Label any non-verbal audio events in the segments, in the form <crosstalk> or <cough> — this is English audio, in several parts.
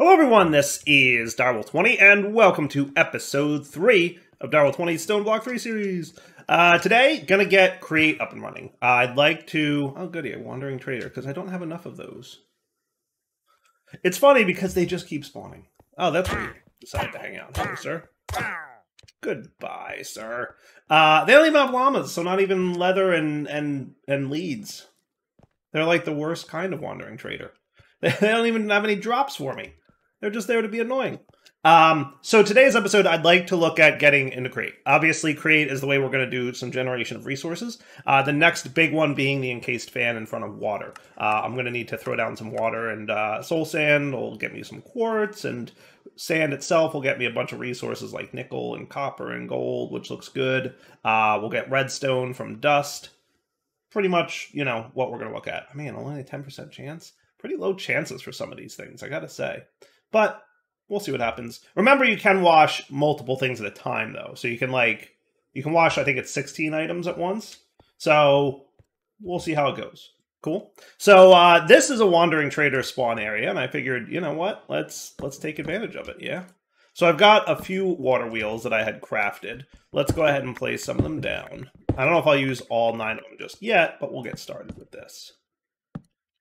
Hello everyone, this is Direwolf20 and welcome to episode 3 of Direwolf20's Stone Block 3 series. Uh, today, gonna get Create up and running. I'd like to... Oh goody, a Wandering Trader, because I don't have enough of those. It's funny because they just keep spawning. Oh, that's where you decided to hang out. Hello, sir. Goodbye, sir. Uh, they don't even have llamas, so not even leather and, and, and leads. They're like the worst kind of Wandering Trader. <laughs> They don't even have any drops for me. They're just there to be annoying. Um, so today's episode, I'd like to look at getting into Create. Obviously, Create is the way we're going to do some generation of resources. Uh, the next big one being the encased fan in front of water. Uh, I'm going to need to throw down some water and uh, soul sand will get me some quartz, and sand itself will get me a bunch of resources like nickel and copper and gold, which looks good. Uh, we'll get redstone from dust. Pretty much, you know, what we're going to look at. I mean, only a 10% chance pretty low chances for some of these things, I gotta say. But we'll see what happens. Remember, you can wash multiple things at a time, though. So you can, like, you can wash, I think it's 16 items at once. So we'll see how it goes. Cool. So uh, this is a wandering trader spawn area, and I figured, you know what? Let's let's take advantage of it. Yeah. So I've got a few water wheels that I had crafted. Let's go ahead and place some of them down. I don't know if I'll use all nine of them just yet, but we'll get started with this.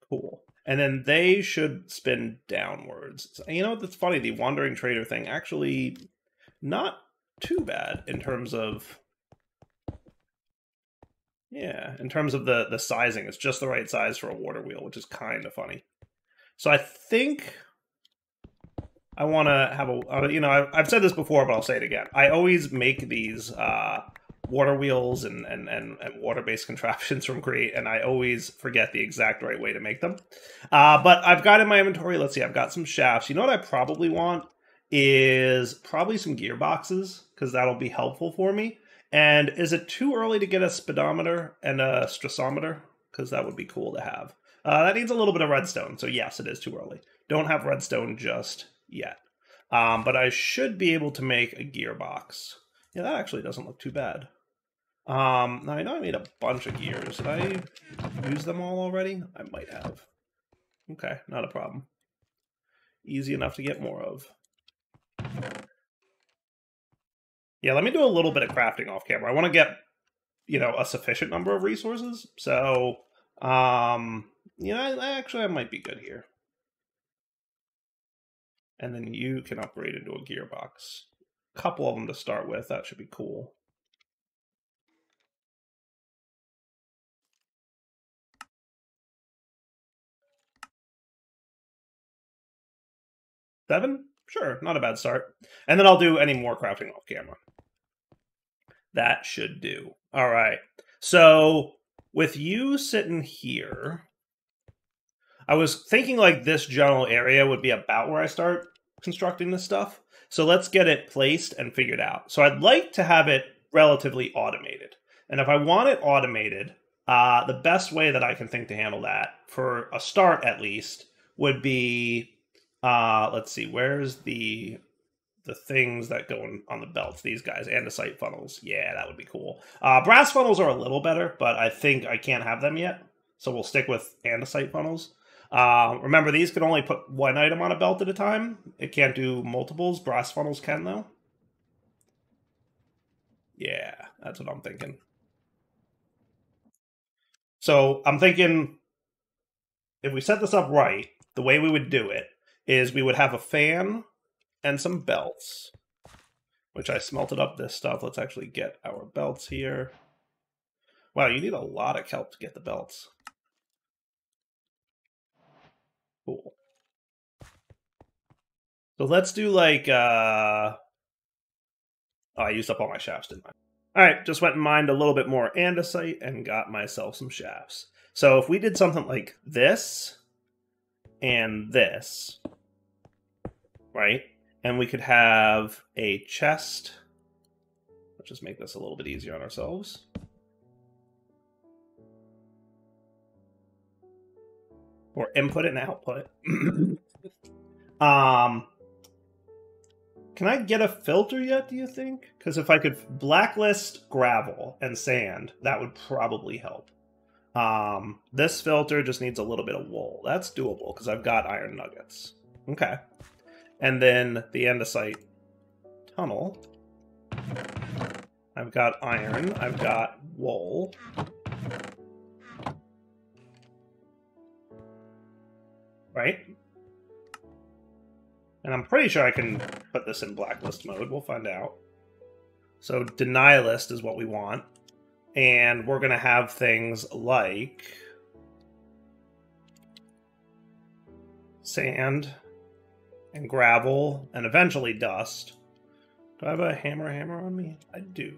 Cool and then they should spin downwards. You know that's funny? The wandering trader thing actually not too bad in terms of yeah, in terms of the the sizing. It's just the right size for a water wheel, which is kind of funny. So I think I want to have a uh, you know I've, I've said this before, but I'll say it again. I always make these uh, water wheels and, and, and, and water-based <laughs> contraptions from Create, and I always forget the exact right way to make them. Uh, but I've got in my inventory, let's see, I've got some shafts. You know what I probably want is probably some gearboxes, because that'll be helpful for me. And is it too early to get a speedometer and a stressometer? Because that would be cool to have. Uh, that needs a little bit of redstone, so yes, it is too early. Don't have redstone just yet. Um, but I should be able to make a gearbox. Yeah, that actually doesn't look too bad. Um, now I know I made a bunch of gears. Did I use them all already? I might have. Okay, not a problem. Easy enough to get more of. Yeah, let me do a little bit of crafting off camera. I want to get, you know, a sufficient number of resources. So, um, you know, actually I might be good here. And then you can upgrade into a gearbox. A couple of them to start with. That should be cool. Seven? Sure, not a bad start. And then I'll do any more crafting off camera. That should do. All right. So with you sitting here, I was thinking like this general area would be about where I start constructing this stuff. So let's get it placed and figured out. So I'd like to have it relatively automated. And if I want it automated, uh, the best way that I can think to handle that, for a start at least, would be uh, let's see, where's the the things that go on, on the belts? These guys, andesite funnels. Yeah, that would be cool. Uh, brass funnels are a little better, but I think I can't have them yet, so we'll stick with andesite funnels. Uh, remember, these can only put one item on a belt at a time. It can't do multiples. Brass funnels can, though. Yeah, that's what I'm thinking. So I'm thinking if we set this up right, the way we would do it is we would have a fan and some belts, which I smelted up this stuff. Let's actually get our belts here. Wow, you need a lot of kelp to get the belts. Cool. So let's do like, uh... Oh, I used up all my shafts, didn't I? Alright, just went and mined a little bit more andesite and got myself some shafts. So if we did something like this and this, right? And we could have a chest. Let's just make this a little bit easier on ourselves. Or input and output. <clears throat> um, can I get a filter yet, do you think? Because if I could blacklist gravel and sand, that would probably help. Um, this filter just needs a little bit of wool. That's doable because I've got iron nuggets. Okay. And then the andesite tunnel. I've got iron. I've got wool. Right? And I'm pretty sure I can put this in blacklist mode. We'll find out. So deny list is what we want. And we're going to have things like sand and gravel and eventually dust. Do I have a hammer hammer on me? I do.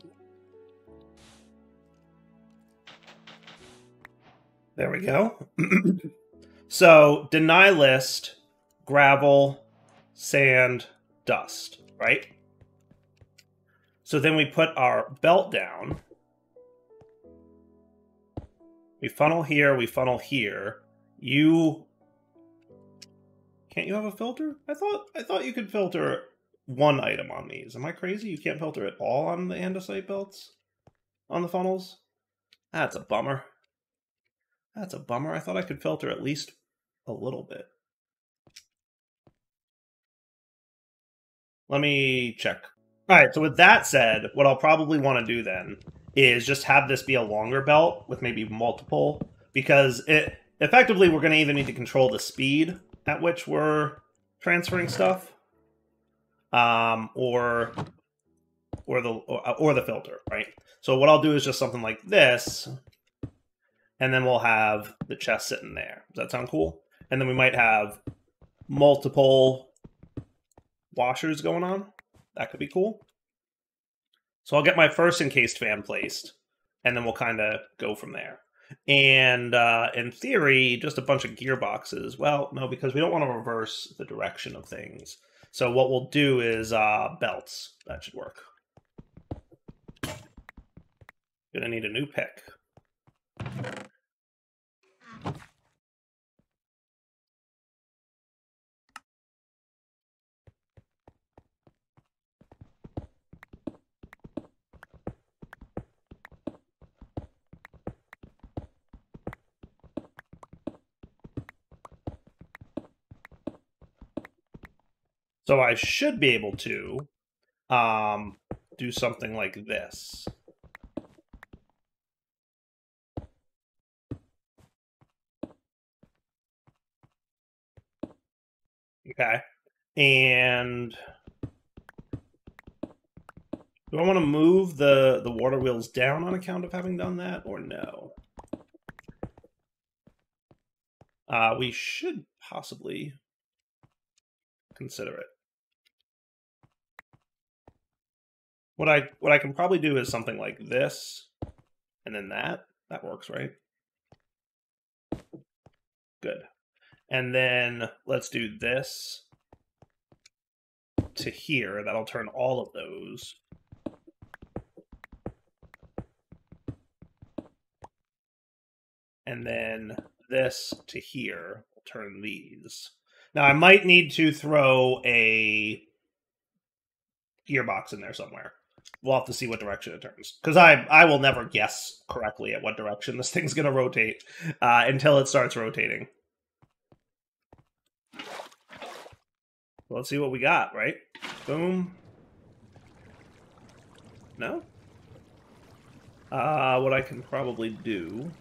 There we go. <clears throat> so deny list, gravel, sand, dust, right? So then we put our belt down. We funnel here, we funnel here. You can't you have a filter? I thought I thought you could filter one item on these. Am I crazy? You can't filter it all on the andesite belts? On the funnels? That's a bummer. That's a bummer. I thought I could filter at least a little bit. Let me check. All right, so with that said, what I'll probably want to do then is just have this be a longer belt with maybe multiple, because it effectively we're going to even need to control the speed at which we're transferring stuff, um, or or the or, or the filter, right? So what I'll do is just something like this, and then we'll have the chest sitting there. Does that sound cool? And then we might have multiple washers going on. That could be cool. So I'll get my first encased fan placed, and then we'll kind of go from there. And uh, in theory, just a bunch of gearboxes. Well, no, because we don't want to reverse the direction of things. So what we'll do is uh, belts. That should work. Gonna need a new pick. So I should be able to um, do something like this. Okay. And do I want to move the, the water wheels down on account of having done that or no? Uh, we should possibly consider it. What I what I can probably do is something like this, and then that. That works, right? Good. And then let's do this to here. That'll turn all of those. And then this to here will turn these. Now I might need to throw a gearbox in there somewhere we'll have to see what direction it turns because I I will never guess correctly at what direction this <laughs> thing's going to rotate uh, until it starts rotating. let's see what we got. Right? Boom. No. Uh, what I can probably do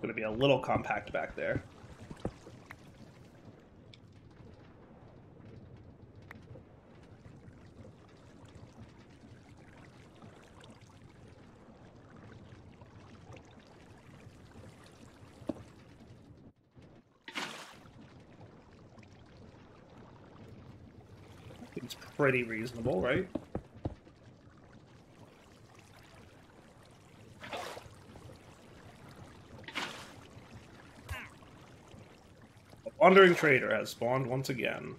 going to be a little compact back there. It's pretty reasonable, right? Wandering Trader has spawned once again.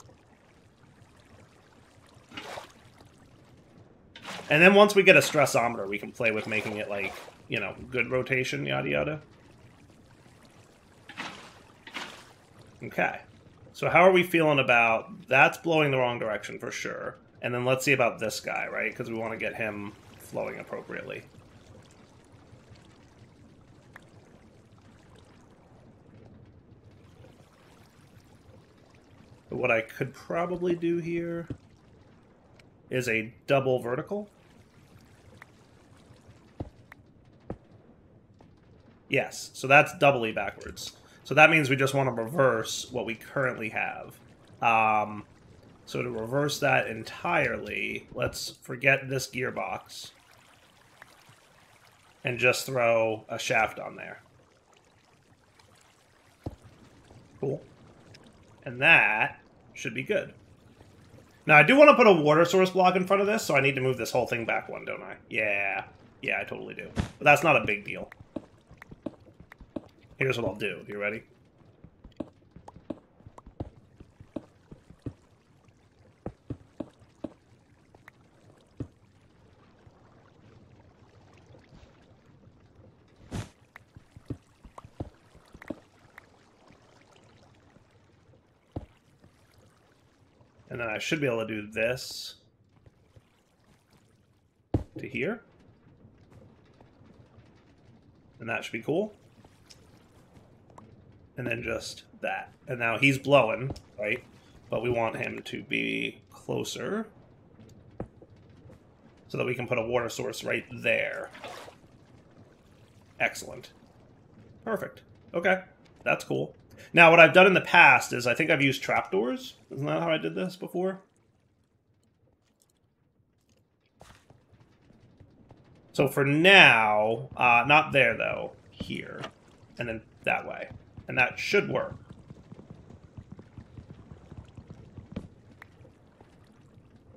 And then once we get a stressometer, we can play with making it, like, you know, good rotation, yada yada. Okay. So how are we feeling about... That's blowing the wrong direction for sure. And then let's see about this guy, right? Because we want to get him flowing appropriately. What I could probably do here is a double vertical. Yes, so that's doubly backwards. So that means we just want to reverse what we currently have. Um, so to reverse that entirely, let's forget this gearbox and just throw a shaft on there. Cool. And that should be good. Now, I do want to put a water source block in front of this, so I need to move this whole thing back one, don't I? Yeah. Yeah, I totally do. But that's not a big deal. Here's what I'll do. You ready? And then I should be able to do this to here. And that should be cool. And then just that. And now he's blowing, right? But we want him to be closer. So that we can put a water source right there. Excellent. Perfect. Okay. That's cool. Now, what I've done in the past is I think I've used trapdoors. Isn't that how I did this before? So for now, uh, not there though, here, and then that way. And that should work.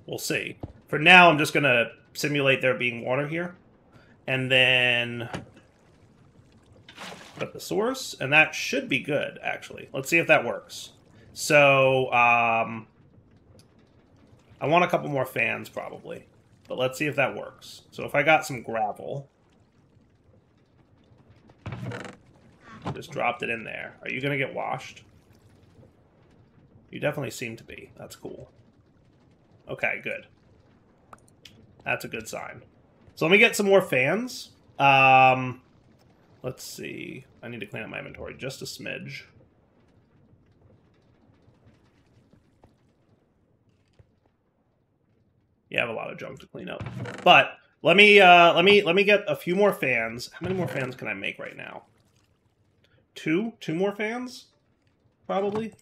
We'll see. For now, I'm just going to simulate there being water here. And then put the source, and that should be good, actually. Let's see if that works. So, um, I want a couple more fans, probably. But let's see if that works. So if I got some gravel... Just dropped it in there. Are you going to get washed? You definitely seem to be. That's cool. Okay, good. That's a good sign. So let me get some more fans. Um, Let's see. I need to clean up my inventory just a smidge. You have a lot of junk to clean up. But let me uh, let me let me get a few more fans. How many more fans can I make right now? Two? Two more fans? Probably.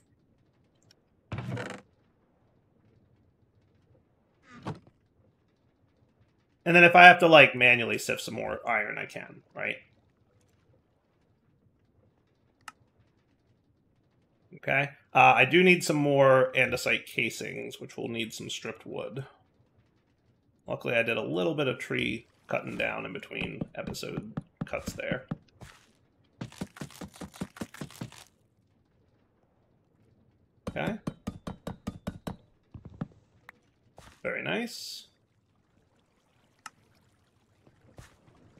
And then if I have to like manually sift some more iron, I can, right? Okay. Uh, I do need some more andesite casings, which will need some stripped wood. Luckily, I did a little bit of tree cutting down in between episode cuts there. Okay. Very nice.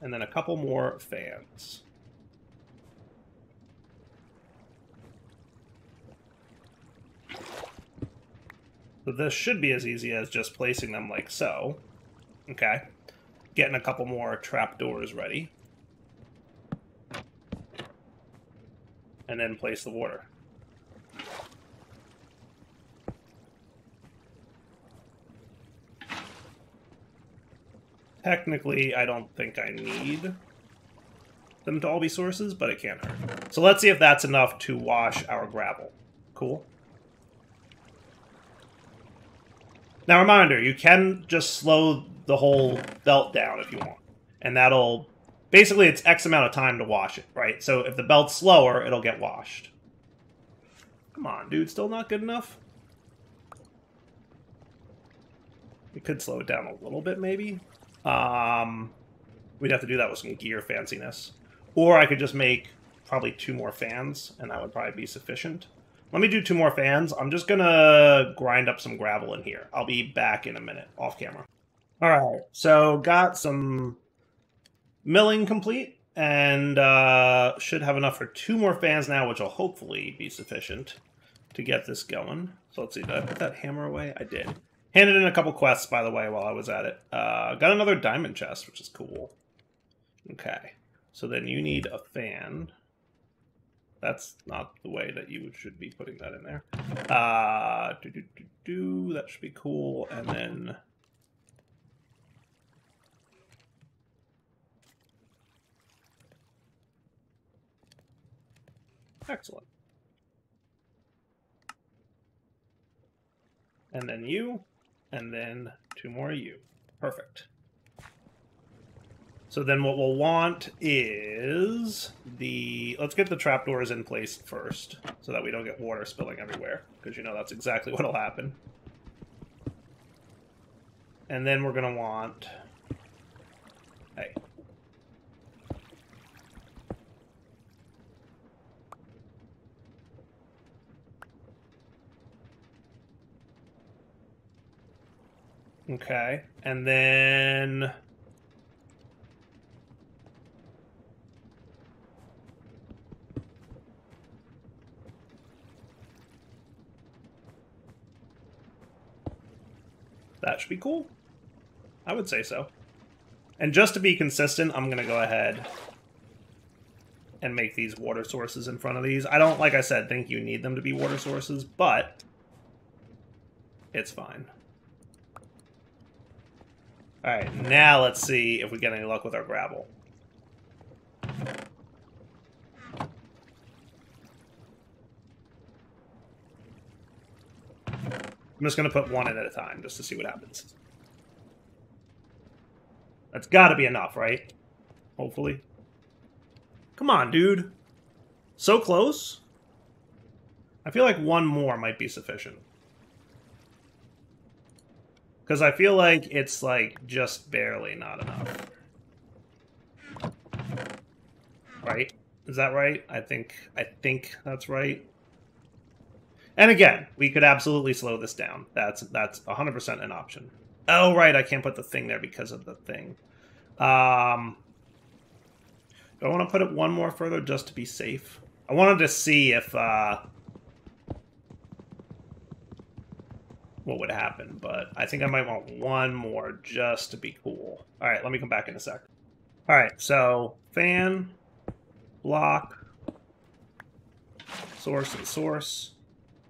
And then a couple more fans. This should be as easy as just placing them like so. Okay. Getting a couple more trapdoors ready. And then place the water. Technically, I don't think I need them to all be sources, but it can't hurt. So let's see if that's enough to wash our gravel. Cool. Now, reminder, you can just slow the whole belt down if you want. And that'll... Basically, it's X amount of time to wash it, right? So if the belt's slower, it'll get washed. Come on, dude. Still not good enough? We could slow it down a little bit, maybe. Um, we'd have to do that with some gear fanciness. Or I could just make probably two more fans, and that would probably be sufficient. Let me do two more fans. I'm just gonna grind up some gravel in here. I'll be back in a minute, off camera. All right, so got some milling complete, and uh, should have enough for two more fans now, which will hopefully be sufficient to get this going. So let's see, did I put that hammer away? I did. Handed in a couple quests, by the way, while I was at it. Uh, got another diamond chest, which is cool. Okay. So then you need a fan. That's not the way that you should be putting that in there. Uh, do, do, do, do, that should be cool. And then... Excellent. And then you, and then two more you. Perfect. So then what we'll want is the... Let's get the trapdoors in place first, so that we don't get water spilling everywhere, because you know that's exactly <laughs> what'll happen. And then we're going to want... Hey. Okay, and then... That should be cool. I would say so. And just to be consistent, I'm going to go ahead and make these water sources in front of these. I don't, like I said, think you need them to be water sources, but it's fine. Alright, now let's see if we get any luck with our gravel. I'm just going to put one in at a time just to see what happens. That's got to be enough, right? Hopefully. Come on, dude. So close. I feel like one more might be sufficient. Because I feel like it's, like, just barely not enough. Right? Is that right? I think I think that's right. And again, we could absolutely slow this down. That's that's 100% an option. Oh, right, I can't put the thing there because of the thing. Um, do I want to put it one more further just to be safe? I wanted to see if uh, what would happen, but I think I might want one more just to be cool. All right, let me come back in a sec. All right, so fan, block, source and source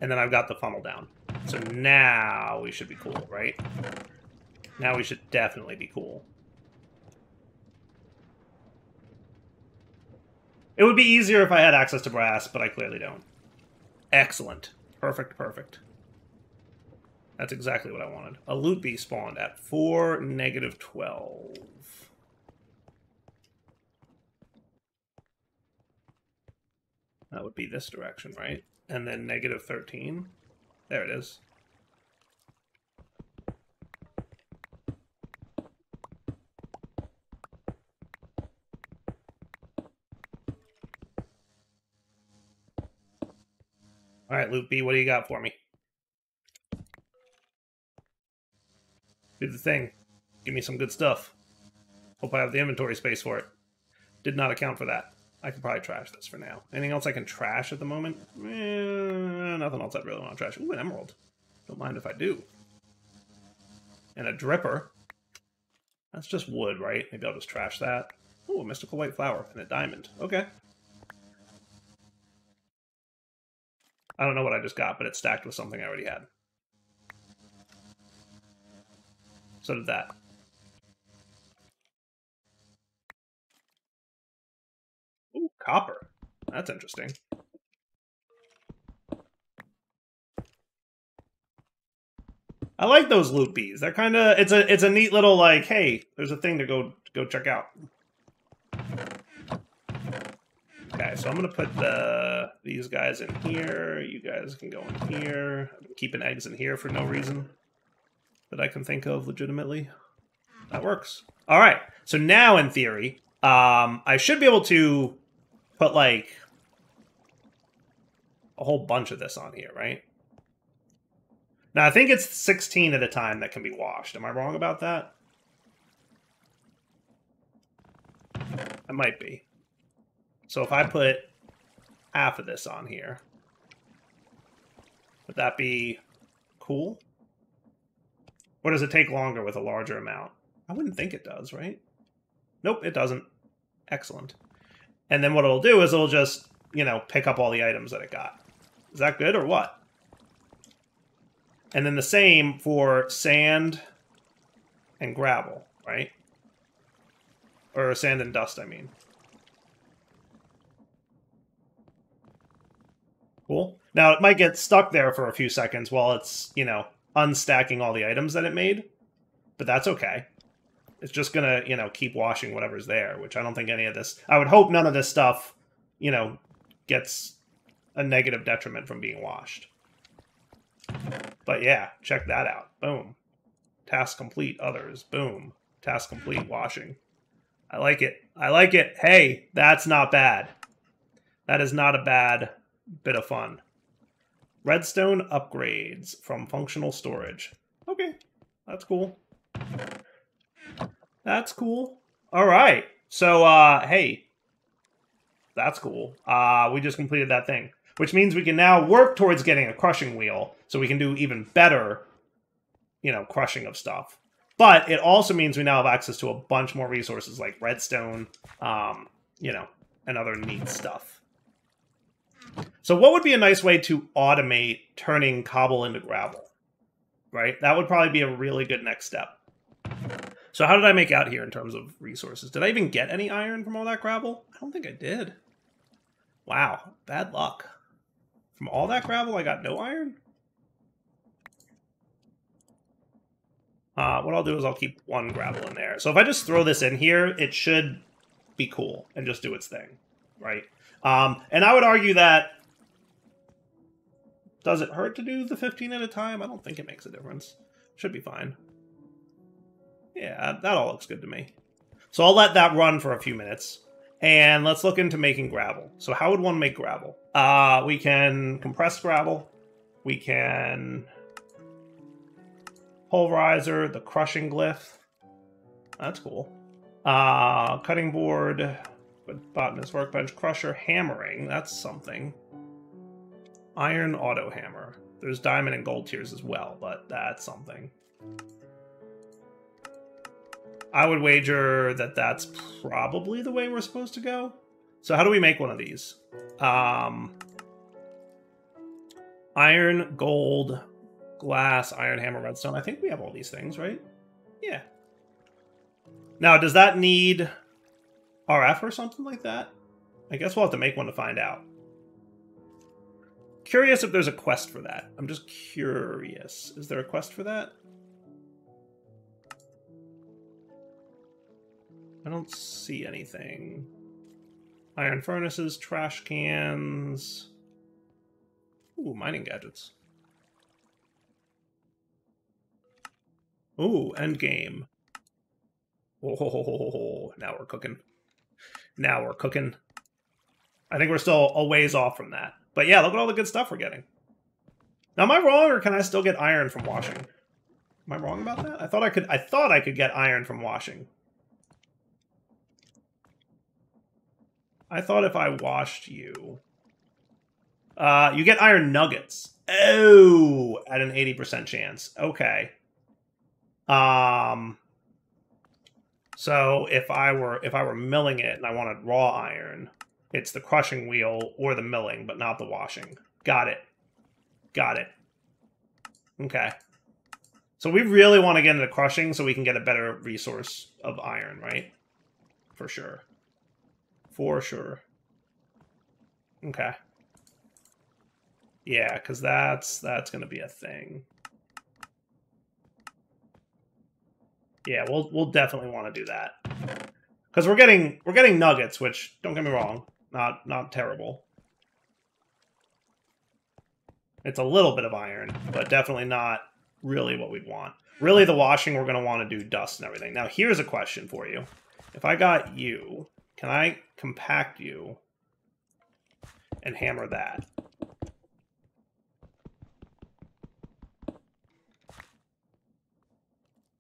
and then I've got the funnel down. So now we should be cool, right? Now we should definitely be cool. It would be easier if I had access to brass, but I clearly don't. Excellent. Perfect, perfect. That's exactly what I wanted. A loot bee spawned at 4, negative 12. That would be this direction, right? And then negative 13. There it is. All right, Loot Bee, what do you got for me? Do the thing. Give me some good stuff. Hope I have the inventory space for it. Did not account for that. I could probably trash this for now. Anything else I can trash at the moment? Eh, nothing else I'd really want to trash. Ooh, an emerald. Don't mind if I do. And a dripper. That's just wood, right? Maybe I'll just trash that. Ooh, a mystical white flower and a diamond. Okay. I don't know what I just got, but it's stacked with something I already had. So did that. Copper. That's interesting. I like those loot bees. They're kind of it's a it's a neat little like, hey, there's a thing to go go check out. Okay, so I'm gonna put the these guys in here. You guys can go in here. I'm keeping eggs in here for no reason that I can think of legitimately. That works. All right. So now, in theory, um, I should be able to put like a whole bunch of this on here, right? Now, I think it's 16 at a time that can be washed. Am I wrong about that? I might be. So if I put half of this on here, would that be cool? Or does it take longer with a larger amount? I wouldn't think it does, right? Nope, it doesn't. Excellent. And then what it'll do is it'll just, you know, pick up all the items that it got. Is that good or what? And then the same for sand and gravel, right? Or sand and dust, I mean. Cool. Now, it might get stuck there for a few seconds while it's, you know, unstacking all the items that it made, but that's okay. It's just gonna, you know, keep washing whatever's there, which I don't think any of this... I would hope none of this stuff, you know, gets a negative detriment from being washed. But yeah, check that out. Boom. Task complete, others. Boom. Task complete, washing. I like it. I like it. Hey, that's not bad. That is not a bad bit of fun. Redstone upgrades from functional storage. Okay, that's cool. That's cool. All right. So, uh, hey, that's cool. Uh, we just completed that thing, which means we can now work towards getting a crushing wheel so we can do even better, you know, crushing of stuff. But it also means we now have access to a bunch more resources like redstone, um, you know, and other neat stuff. So what would be a nice way to automate turning cobble into gravel? Right? That would probably be a really good next step. So how did I make out here in terms of resources? Did I even get any iron from all that gravel? I don't think I did. Wow, bad luck. From all that gravel, I got no iron? Uh, what I'll do is I'll keep one gravel in there. So if I just throw this in here, it should be cool and just do its thing, right? Um, and I would argue that does it hurt to do the 15 at a time? I don't think it makes a difference. Should be fine. Yeah, that all looks good to me. So I'll let that run for a few minutes. And let's look into making gravel. So how would one make gravel? Uh, we can compress gravel. We can pulverizer, the crushing glyph. That's cool. Uh, cutting board, botanist workbench, crusher, hammering. That's something. Iron auto hammer. There's diamond and gold tiers as well, but that's something. I would wager that that's probably the way we're supposed to go. So how do we make one of these? Um, iron, gold, glass, iron hammer, redstone. I think we have all these things, right? Yeah. Now, does that need RF or something like that? I guess we'll have to make one to find out. Curious if there's a quest for that. I'm just curious. Is there a quest for that? I don't see anything. Iron furnaces, trash cans. Ooh, mining gadgets. Ooh, end game. Oh, <laughs> now we're cooking. Now we're cooking. I think we're still a ways off from that. But yeah, look at all the good stuff we're getting. Now, am I wrong, or can I still get iron from washing? Am I wrong about that? I thought I could. I thought I could get iron from washing. I thought if I washed you, uh, you get iron nuggets. Oh, at an 80% chance. Okay. Um, so if I were if I were milling it and I wanted raw iron, it's the crushing wheel or the milling, but not the washing. Got it. Got it. Okay. So we really want to get into crushing so we can get a better resource of iron, right? For sure. For sure. Okay. Yeah, because that's that's going to be a thing. Yeah, we'll we'll definitely want to do that because we're getting we're getting nuggets, which don't get me wrong, not not terrible. It's a little bit of iron, but definitely not really what we'd want. Really, the washing we're going to want to do dust and everything. Now, here's a question for you: If I got you can I compact you and hammer that?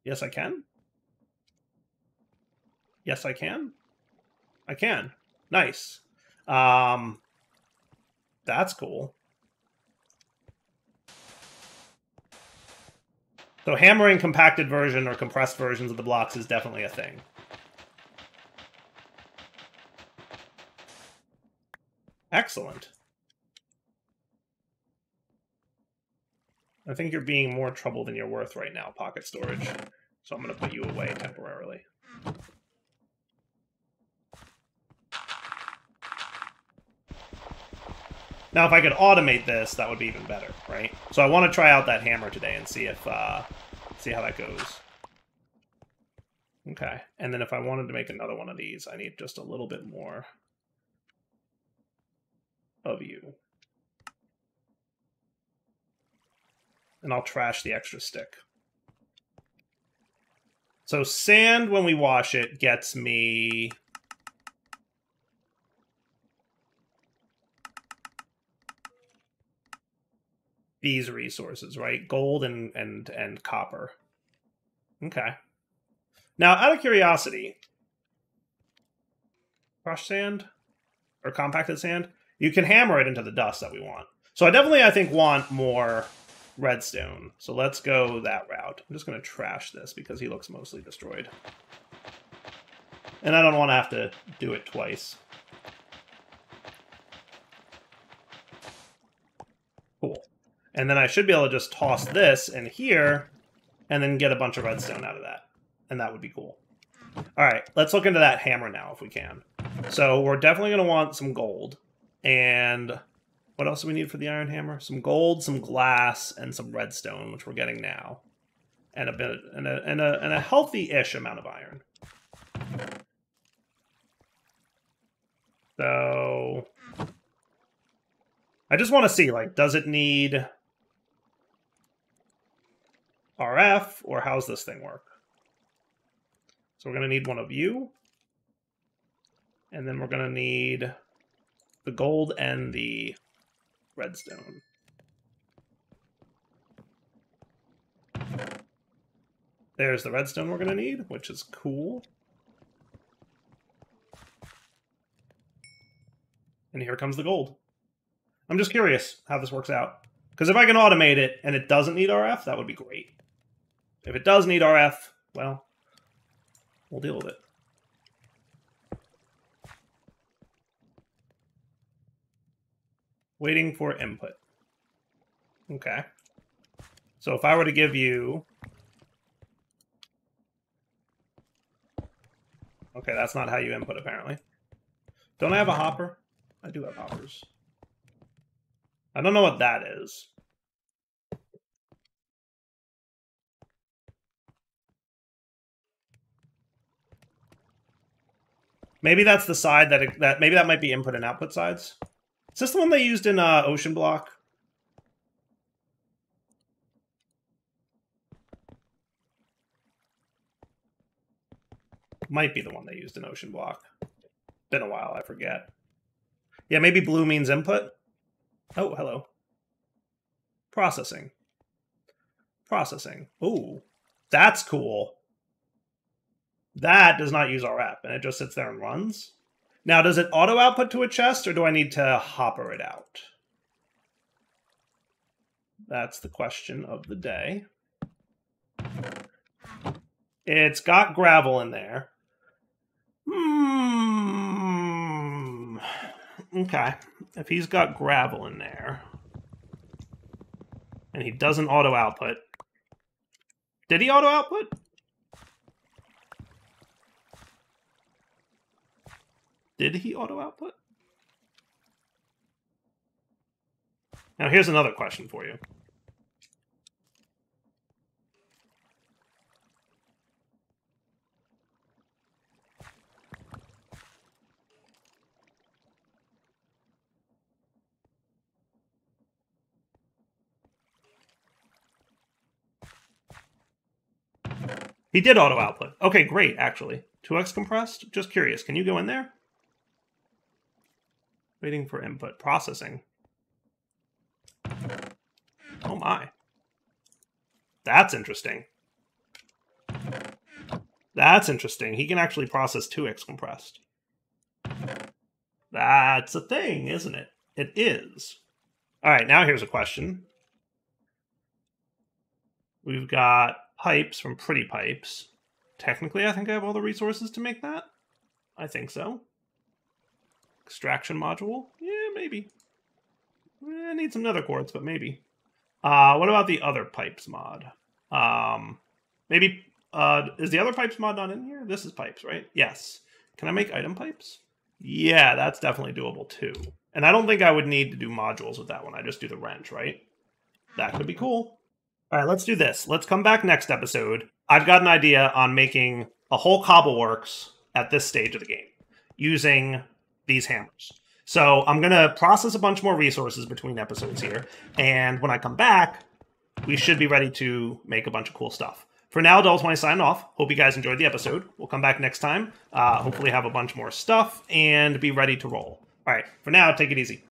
Yes, I can. Yes, I can. I can. Nice. Um, that's cool. So hammering compacted version or compressed versions of the blocks is definitely a thing. Excellent. I think you're being more trouble than you're worth right now, Pocket Storage. So I'm going to put you away temporarily. Now, if I could automate this, that would be even better, right? So I want to try out that hammer today and see if, uh, see how that goes. Okay, and then if I wanted to make another one of these, I need just a little bit more of you. And I'll trash the extra stick. So sand, when we wash it, gets me... These resources, right? Gold and, and, and copper. Okay. Now, out of curiosity, crushed sand or compacted sand, you can hammer it into the dust that we want. So I definitely, I think, want more redstone. So let's go that route. I'm just going to trash this because he looks mostly destroyed. And I don't want to have to do it twice. Cool. And then I should be able to just toss this in here and then get a bunch of redstone out of that. And that would be cool. All right, let's look into that hammer now if we can. So we're definitely going to want some gold. And what else do we need for the iron hammer? Some gold, some glass, and some redstone, which we're getting now. And a bit and a and a and a healthy-ish amount of iron. So I just want to see, like, does it need RF, or how's this thing work? So we're going to need one of you. And then we're going to need the gold and the redstone. There's the redstone we're going to need, which is cool. And here comes the gold. I'm just curious how this works out. Because if I can automate it and it doesn't need RF, that would be great. If it does need RF, well, we'll deal with it. Waiting for input. Okay. So if I were to give you... Okay, that's not how you input, apparently. Don't I have a hopper? I do have hoppers. I don't know what that is. Maybe that's the side that, it, that maybe that might be input and output sides. Is this the one they used in uh, Ocean Block? Might be the one they used in Ocean Block. Been a while, I forget. Yeah, maybe blue means input. Oh, hello. Processing. Processing. Ooh, that's cool. That does not use RF, and it just sits there and runs. Now, does it auto output to a chest, or do I need to hopper it out? That's the question of the day. It's got gravel in there. Hmm. Okay. If he's got gravel in there, and he doesn't auto output, did he auto output? Did he auto output? Now here's another question for you. He did auto output. Okay, great, actually. 2x compressed? Just curious, can you go in there? Waiting for input. Processing. Oh my. That's interesting. That's interesting. He can actually process 2x compressed. That's a thing, isn't it? It is. All right, now here's a question. We've got pipes from Pretty Pipes. Technically, I think I have all the resources to make that. I think so. Extraction module? Yeah, maybe. Eh, I need some nether quartz, but maybe. Uh, what about the other pipes mod? Um, maybe, uh, is the other pipes mod not in here? This is pipes, right? Yes. Can I make item pipes? Yeah, that's definitely doable too. And I don't think I would need to do modules with that one. I just do the wrench, right? That could be cool. All right, let's do this. Let's come back next episode. I've got an idea on making a whole cobbleworks at this stage of the game using these hammers. So I'm going to process a bunch more resources between episodes here. And when I come back, we should be ready to make a bunch of cool stuff. For now, Direwolf20 signing off. Hope you guys enjoyed the episode. We'll come back next time. Uh, hopefully have a bunch more stuff and be ready to roll. All right, for now, take it easy.